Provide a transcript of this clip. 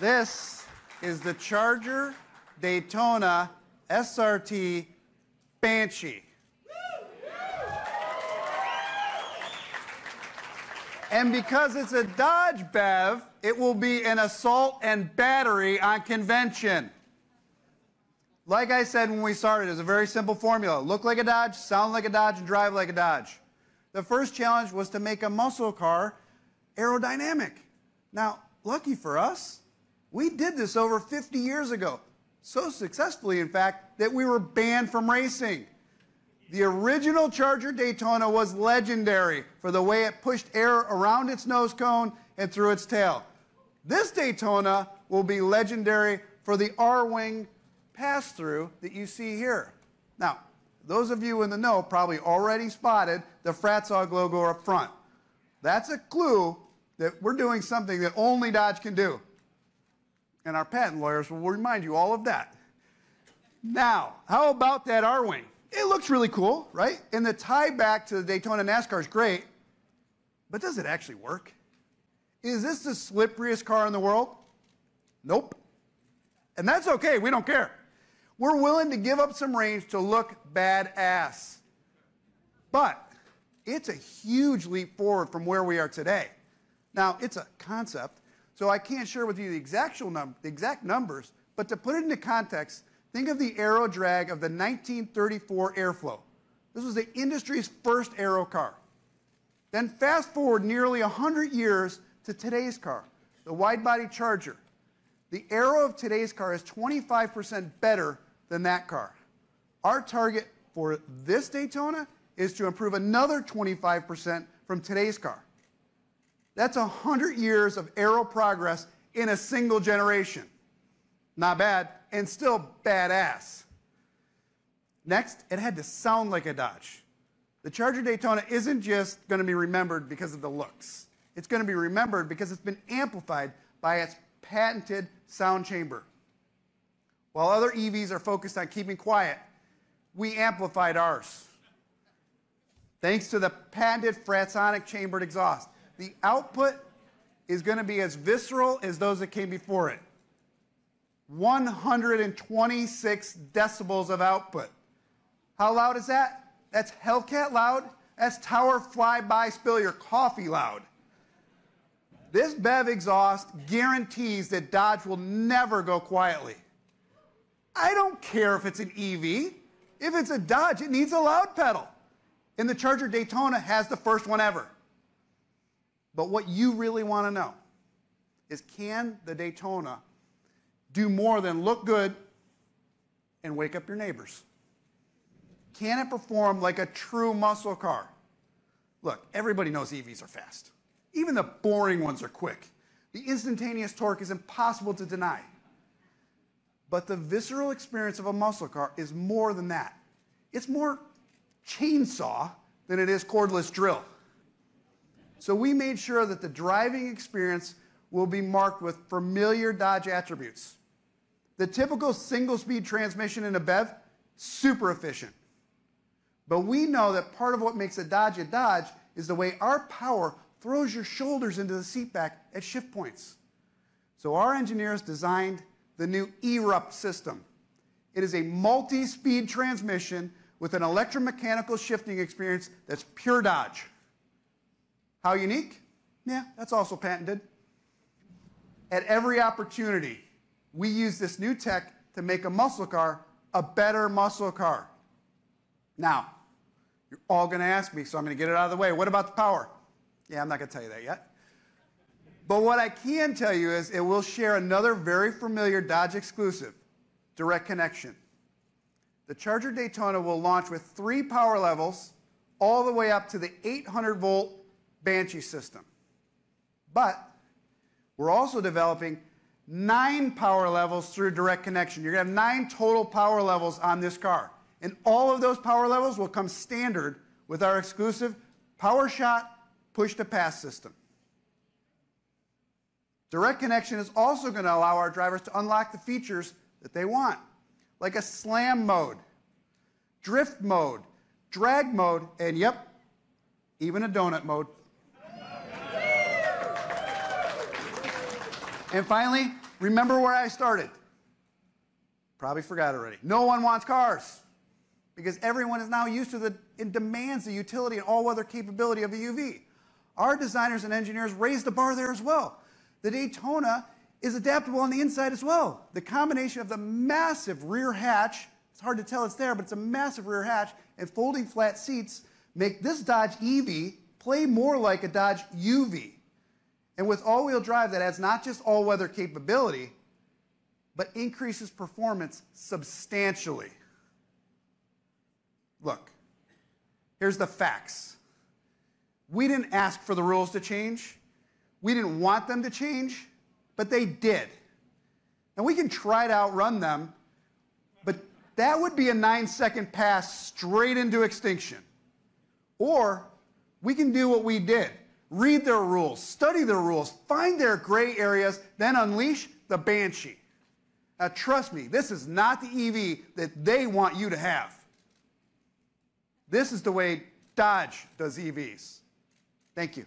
This is the Charger Daytona SRT Banshee. And because it's a Dodge BEV, it will be an assault and battery on convention. Like I said when we started, it's a very simple formula. Look like a Dodge, sound like a Dodge, and drive like a Dodge. The first challenge was to make a muscle car aerodynamic. Now, lucky for us, we did this over 50 years ago. So successfully, in fact, that we were banned from racing. The original Charger Daytona was legendary for the way it pushed air around its nose cone and through its tail. This Daytona will be legendary for the R-Wing pass-through that you see here. Now, those of you in the know probably already spotted the Fratzog logo up front. That's a clue that we're doing something that only Dodge can do. And our patent lawyers will remind you all of that. Now, how about that R-Wing? It looks really cool, right? And the tie back to the Daytona NASCAR is great, but does it actually work? Is this the slipperiest car in the world? Nope. And that's okay, we don't care. We're willing to give up some range to look badass. But it's a huge leap forward from where we are today. Now, it's a concept, so I can't share with you the exact, num exact numbers, but to put it into context, think of the aero drag of the 1934 Airflow. This was the industry's first aero car. Then fast forward nearly 100 years to today's car, the wide body Charger. The aero of today's car is 25% better than that car. Our target for this Daytona is to improve another 25% from today's car. That's 100 years of aero progress in a single generation. Not bad, and still badass. Next, it had to sound like a Dodge. The Charger Daytona isn't just going to be remembered because of the looks. It's going to be remembered because it's been amplified by its patented sound chamber. While other EVs are focused on keeping quiet, we amplified ours. Thanks to the patented Fratzonic chambered exhaust the output is going to be as visceral as those that came before it. 126 decibels of output. How loud is that? That's Hellcat loud. That's Tower Fly-By Spill Your Coffee loud. This BEV exhaust guarantees that Dodge will never go quietly. I don't care if it's an EV. If it's a Dodge, it needs a loud pedal. And the Charger Daytona has the first one ever. But what you really want to know is can the Daytona do more than look good and wake up your neighbors? Can it perform like a true muscle car? Look, everybody knows EVs are fast. Even the boring ones are quick. The instantaneous torque is impossible to deny. But the visceral experience of a muscle car is more than that. It's more chainsaw than it is cordless drill. So we made sure that the driving experience will be marked with familiar Dodge attributes. The typical single-speed transmission in a BEV, super efficient. But we know that part of what makes a Dodge a Dodge is the way our power throws your shoulders into the seat back at shift points. So our engineers designed the new ERUPT system. It is a multi-speed transmission with an electromechanical shifting experience that's pure Dodge. How unique? Yeah, that's also patented. At every opportunity, we use this new tech to make a muscle car a better muscle car. Now, you're all going to ask me, so I'm going to get it out of the way. What about the power? Yeah, I'm not going to tell you that yet. But what I can tell you is it will share another very familiar Dodge exclusive, direct connection. The Charger Daytona will launch with three power levels all the way up to the 800 volt Banshee system. But we're also developing nine power levels through direct connection. You're going to have nine total power levels on this car. And all of those power levels will come standard with our exclusive PowerShot push-to-pass system. Direct connection is also going to allow our drivers to unlock the features that they want, like a slam mode, drift mode, drag mode, and yep, even a donut mode. And finally, Remember where I started? Probably forgot already. No one wants cars because everyone is now used to the it demands the utility and all-weather capability of a UV. Our designers and engineers raised the bar there as well. The Daytona is adaptable on the inside as well. The combination of the massive rear hatch, it's hard to tell it's there, but it's a massive rear hatch, and folding flat seats make this Dodge EV play more like a Dodge UV. And with all-wheel drive, that adds not just all-weather capability, but increases performance substantially. Look, here's the facts. We didn't ask for the rules to change. We didn't want them to change, but they did. And we can try to outrun them, but that would be a nine second pass straight into extinction. Or we can do what we did read their rules, study their rules, find their gray areas, then unleash the Banshee. Now, trust me, this is not the EV that they want you to have. This is the way Dodge does EVs. Thank you.